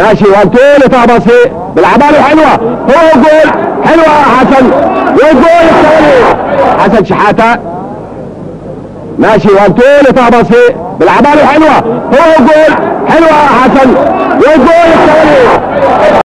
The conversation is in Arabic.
ماشي وانتول طابسي بالعبالة حلوة. هو جول حلوة حسن. والجول الثاني حسن شحاتة. ماشي وانتول طابسي بالعبالة حلوة. هو جول حلوة حسن. والجول الثاني.